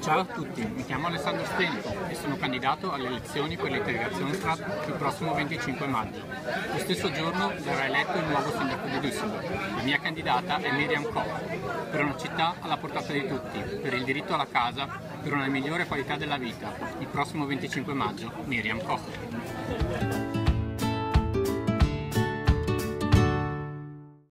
Ciao a tutti, mi chiamo Alessandro Stenico e sono candidato alle elezioni per l'Integrationsrat il prossimo 25 maggio. Lo stesso giorno verrà eletto il nuovo sindaco di Düsseldorf. La mia candidata è Miriam Koch, per una città alla portata di tutti, per il diritto alla casa, per una migliore qualità della vita. Il prossimo 25 maggio, Miriam Koch.